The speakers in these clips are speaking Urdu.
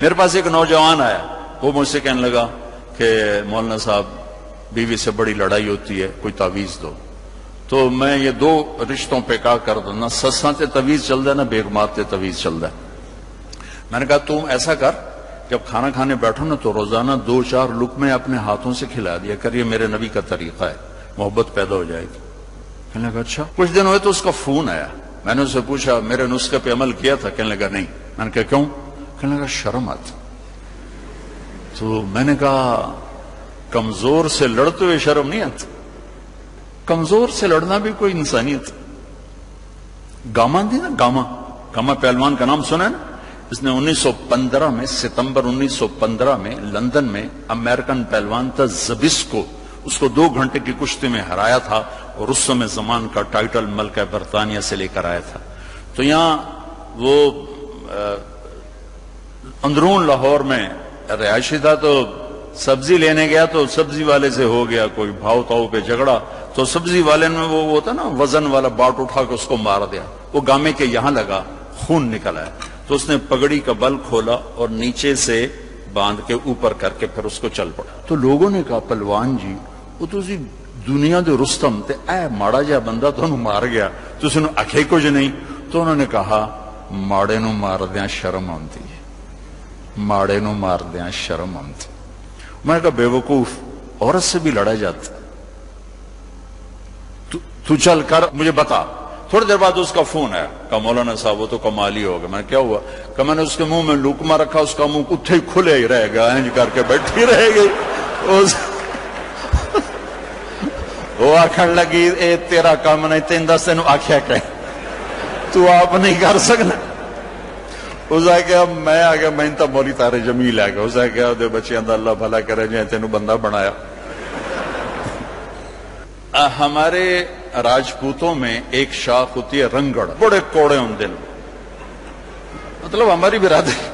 میرے پاس ایک نوجوان آیا، وہ مجھ سے کہنے لگا کہ مولانا صاحب، بیوی سے بڑی لڑائی ہوتی ہے، کوئی تعویذ دو۔ تو میں یہ دو رشتوں پہ کا کر دوں، نہ سساں تے تویز چل رہا ہے، نہ بیگمات تے تویز چل رہا ہے۔ میں نے کہا، تم ایسا کر، جب کھانا کھانے بیٹھو نا، تو روزانہ دو چار لکمے اپنے ہاتھوں سے کھلا دیا کر، یہ میرے نبی کا طریقہ ہے، محبت پیدا ہو جائے گی۔ کہنے لگا اچھا۔ کچھ دن ہوئے تو اس کا فون آیا۔ میں نے اسے پوچھا، میرے نسخے پہ عمل کیا تھا؟ کہنے لگا، نہیں۔ میں نے کہا، کیوں؟ کہنے لگا شرم آتی۔ تو میں نے کہا، کمزور سے لڑتے ہوئے شرم نہیں آتی۔ کمزور سے لڑنا بھی کوئی انسانیت۔ گاما تھی نا، گاما۔ گاما پہلوان کا نام سنا ہے نا؟ اس نے انیس سو پندرہ میں، ستمبر انیس سو پندرہ میں لندن میں امریکن پہلوان تھا زبس کو اس کو دو گھنٹے کی کشتی میں ہرایا تھا اور اس سمے زمان کا ٹائٹل ملکہ برطانیہ سے لے کر آیا تھا۔ تو یہاں وہ اندرون لاہور میں رہائشی تھا تو سبزی لینے گیا تو سبزی والے سے ہو گیا کوئی بھاؤ تاؤ پہ جھگڑا تو سبزی والے نے وہ ہوتا نا وزن والا باٹ اٹھا کے اس کو مار دیا۔ وہ گامے کے یہاں لگا، خون نکل آیا۔ تو اس نے پگڑی کا بل کھولا اور نیچے سے باندھ کے اوپر کر کے پھر اس کو چل پڑا۔ تو لوگوں نے کہا، پلوان جی وہ تو اسی دنیا دے رستم تے، اے ماڑا جا بندہ تو انہوں مار گیا۔ تو اس نے اکھے کچھ نہیں۔ تو انہوں نے کہا، ماڑے نو مار دیا شرم آتی ہے۔ ماڑے نو مار دیا شرم آتی میں نے کہا بے وقوف عورت سے بھی لڑا جاتا تو, تو چل کر مجھے بتا تھوڑی دیر بعد اس کا فون ہے کہا مولانا صاحب وہ تو کمالی ہو گیا میں کیا ہوا کہ میں نے اس کے منہ میں لوکما رکھا اس کا منہ اتھے ہی کھلے ہی رہ گیا انج کر کے بیٹھی رہ گئی اس وہ آخر لگی اے تیرا کام نہیں تین دس تین آخیا کہ تو آپ نہیں کر سکنا اس آ گیا میں آ گیا، میں تو مولی تارے جمیل آ گیا۔ اس آ گیا دے بچیاں دا اللہ بھلا کرے جی، جائے تینوں بندہ بنایا۔ ہمارے راجپوتوں میں ایک شاخ ہوتی ہے رنگڑ، بڑے کوڑے ہوں دن مطلب ہماری برادری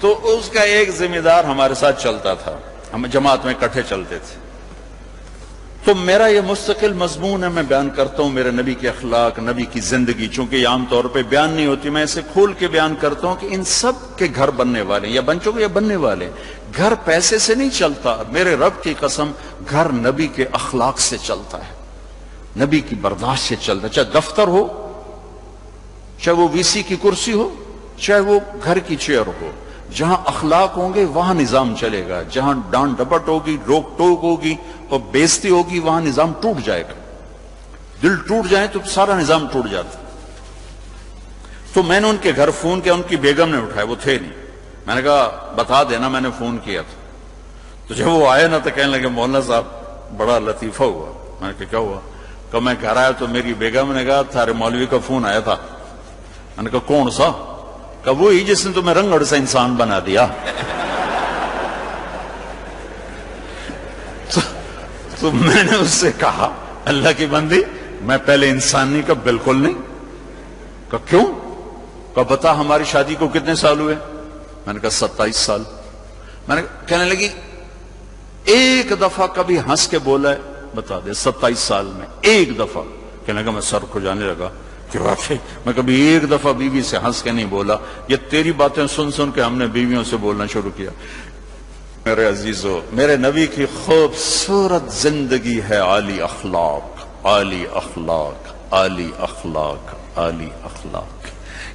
تو اس کا ایک ذمہ دار ہمارے ساتھ چلتا تھا۔ ہم جماعت میں کٹھے چلتے تھے۔ تو میرا یہ مستقل مضمون ہے، میں بیان کرتا ہوں میرے نبی کے اخلاق، نبی کی زندگی۔ چونکہ یہ عام طور پہ بیان نہیں ہوتی، میں اسے کھول کے بیان کرتا ہوں کہ ان سب کے گھر بننے والے یا بن چکے یا بننے والے گھر پیسے سے نہیں چلتا، میرے رب کی قسم گھر نبی کے اخلاق سے چلتا ہے۔ نبی کی برداشت سے چلتا ہے، چاہے دفتر ہو، چاہے وہ وی سی کی کرسی ہو، چاہے وہ گھر کی چیئر ہو۔ جہاں اخلاق ہوں گے وہاں نظام چلے گا، جہاں ڈانٹ ڈپٹ ہوگی، روک ٹوک ہوگی اور بیزتی ہوگی، وہاں نظام ٹوٹ جائے گا۔ دل ٹوٹ جائے تو سارا نظام ٹوٹ جاتا۔ تو میں نے ان کے گھر فون کیا، ان کی بیگم نے اٹھایا، وہ تھے نہیں۔ میں نے کہا، بتا دینا، میں نے فون کیا تھا۔ تو جب وہ آئے نا تو کہنے لگے، مولانا صاحب، بڑا لطیفہ ہوا۔ میں نے کہا، کیا ہوا؟ کہ میں گھر آیا تو میری بیگم نے کہا، تھارے مولوی کا فون آیا تھا۔ میں نے کہا، کون سا؟ کہ وہی جس نے تمہیں رنگڑ سے انسان بنا دیا۔ تو میں نے اس سے کہا، اللہ کی بندی، میں پہلے انسان نہیں کہا بالکل نہیں۔ کہا کیوں؟ کہا بتا ہماری شادی کو کتنے سال ہوئے؟ میں نے کہا ستائیس سال۔ میں نے کہنے لگی، ایک دفعہ کبھی ہنس کے بولا ہے، بتا دے، ستائیس سال میں، ایک دفعہ۔ کہنے لگا، میں سر کو جانے لگا۔ کہ واقعی میں کبھی ایک دفعہ بیوی سے ہنس کے نہیں بولا، یہ تیری باتیں سن سن کے ہم نے بیویوں سے بولنا شروع کیا۔ میرے عزیزو، میرے نبی کی خوبصورت زندگی ہے عالی اخلاق عالی اخلاق عالی اخلاق عالی اخلاق۔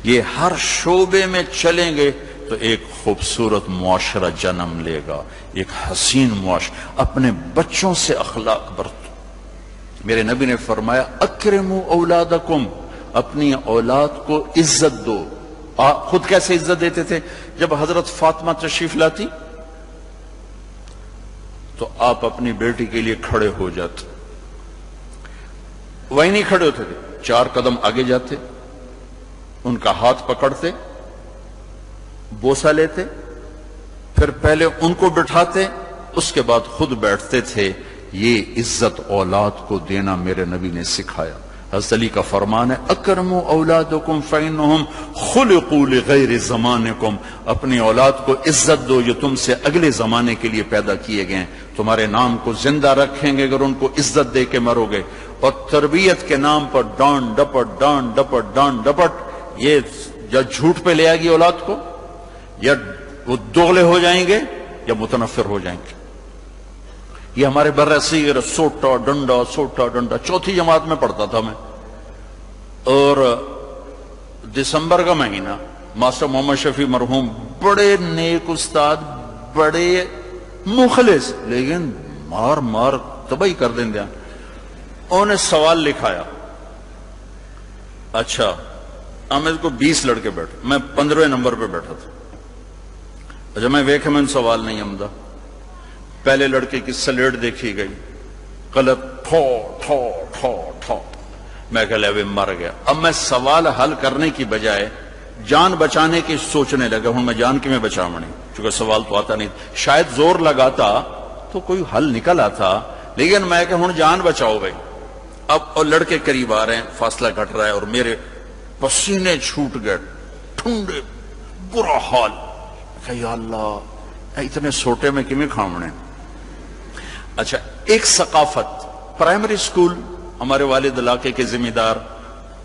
یہ ہر شعبے میں چلیں گے تو ایک خوبصورت معاشرہ جنم لے گا، ایک حسین معاشرہ اپنے بچوں سے اخلاق برتو۔ میرے نبی نے فرمایا، اکرمو اولادکم اپنی اولاد کو عزت دو۔ خود کیسے عزت دیتے تھے؟ جب حضرت فاطمہ تشریف لاتی، تو آپ اپنی بیٹی کے لیے کھڑے ہو جاتے۔ وہی نہیں کھڑے ہوتے تھے، چار قدم آگے جاتے، ان کا ہاتھ پکڑتے بوسا لیتے، پھر پہلے ان کو بٹھاتے، اس کے بعد خود بیٹھتے تھے، یہ عزت اولاد کو دینا میرے نبی نے سکھایا۔ حضرت علی کا فرمان ہے اکرم اولادکم فینہم خلقوا لغیر زمانکم اپنی اولاد کو عزت دو جو تم سے اگلے زمانے کے لیے پیدا کیے گئے تمہارے نام کو زندہ رکھیں گے، اگر ان کو عزت دے کے مرو گے۔ اور تربیت کے نام پر ڈان ڈپٹ ڈان ڈپٹ ڈان ڈپٹ، یہ جب جھوٹ پہ لے آئے گی اولاد کو، یا وہ دوغلے ہو جائیں گے، یا متنفر ہو جائیں گے۔ یہ ہمارے برسیر سوٹا ڈنڈا سوٹا ڈنڈا، چوتھی جماعت میں پڑھتا تھا میں۔ اور دسمبر کا مہینہ ماسٹر محمد شفیع مرحوم بڑے نیک استاد، بڑے مخلص، لیکن مار مار تباہی کر دیں دیا انہوں نے سوال لکھایا اچھا ہمیں کو بیس لڑکے بیٹھے، میں پندرہ نمبر پہ بیٹھا تھا۔ اچھا میں ویک میں سوال نہیں آمدہ۔ پہلے لڑکے کی سلیٹ دیکھی گئی۔ غلط ٹھو ٹھو ٹھو ٹھو میں کہ لے مر گیا۔ اب میں سوال حل کرنے کی بجائے جان بچانے کی سوچنے لگا ہوں۔ میں جان کی میں بچا منی چونکہ سوال تو آتا نہیں۔ شاید زور لگاتا تو کوئی حل نکل آتا، لیکن میں کہ ہوں، جان بچاؤ بھائی۔ اب اور لڑکے قریب آ رہے ہیں، فاصلہ گھٹ رہا ہے اور میرے پسینے چھوٹ گئے۔ ٹھنڈے، برا حال۔ کہ یا اللہ اتنے سوٹے میں کمی کھامنے اچھا ایک ثقافت پرائمری سکول ہمارے والد علاقے کے ذمہ دار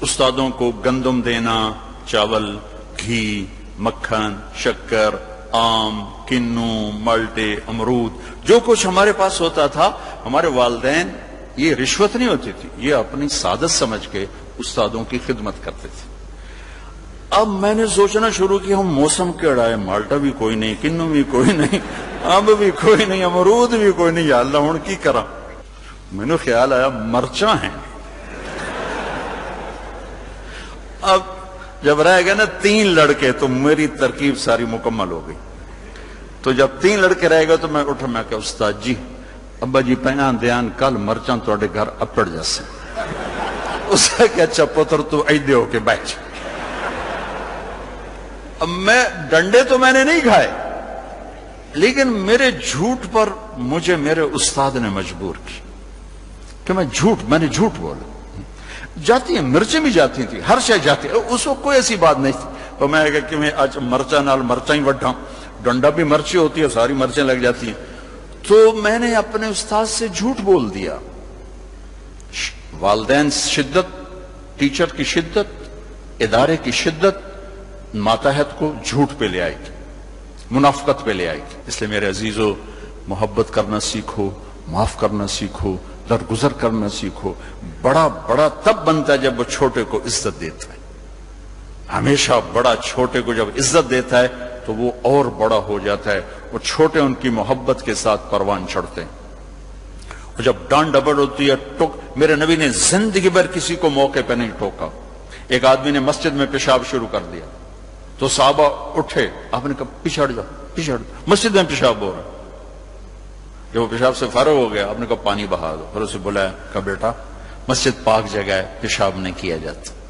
استادوں کو گندم دینا، چاول، گھی، مکھن، شکر، آم، کنو، مالٹے، امرود، جو کچھ ہمارے پاس ہوتا تھا، ہمارے والدین، یہ رشوت نہیں ہوتی تھی، یہ اپنی سعادت سمجھ کے استادوں کی خدمت کرتے تھے۔ اب میں نے سوچنا شروع کیا، ہم موسم کیڑا ہے، مالٹا بھی کوئی نہیں، کنو بھی کوئی نہیں امب بھی کوئی نہیں، امرود بھی کوئی نہیں، یا اللہ ہوں کی کرا؟ میں نے خیال آیا مرچا ہیں۔ اب جب رہ گئے نا تین لڑکے، تو میری ترکیب ساری مکمل ہو گئی۔ تو جب تین لڑکے رہ گئے، تو میں اٹھا، میں کہ استاد جی ابا جی پہنا دیان کل مرچاں توڑے گھر اپڑ جیسے اسے کہ اچھا پتر، تو ایدے ہو کے بیٹھ اب میں ڈنڈے تو میں نے نہیں کھائے، لیکن میرے جھوٹ پر مجھے میرے استاد نے مجبور کی کہ میں جھوٹ، میں نے جھوٹ بولا۔ جاتی ہیں، مرچیں بھی جاتی تھی ہر شے جاتی ہے اس وقت کوئی ایسی بات نہیں تھی۔ تو میں کہا کہ میں آج مرچا نال مرچا ہی وڈھا ڈنڈا بھی مرچی ہوتی ہے، ساری مرچیں لگ جاتی ہیں۔ تو میں نے اپنے استاد سے جھوٹ بول دیا۔ والدین شدت، ٹیچر کی شدت، ادارے کی شدت ماتحت کو جھوٹ پہ لے آئے گی منافقت پہ لے آئے گی اس لیے میرے عزیزو، محبت کرنا سیکھو، معاف کرنا سیکھو، درگزر کرنا سیکھو۔ بڑا بڑا تب بنتا ہے جب وہ چھوٹے کو عزت دیتا ہے۔ ہمیشہ بڑا چھوٹے کو جب عزت دیتا ہے تو وہ اور بڑا ہو جاتا ہے۔ وہ چھوٹے ان کی محبت کے ساتھ پروان چڑھتے ہیں۔ اور جب ڈانڈ ڈبل ہوتی ہے، ٹوک، میرے نبی نے زندگی بھر کسی کو موقع پہ نہیں ٹوکا۔ ایک آدمی نے مسجد میں پیشاب شروع کر دیا۔ تو صحابہ اٹھے، آپ نے کہا پچھڑ جا پچھڑ جاؤ مسجد میں پیشاب ہو رہا جب وہ پیشاب سے فارغ ہو گیا، آپ نے کہا، پانی بہا دو۔ پھر اسے بلایا، کہا، بیٹا، مسجد پاک جگہ ہے، پیشاب نہیں کیا جاتا۔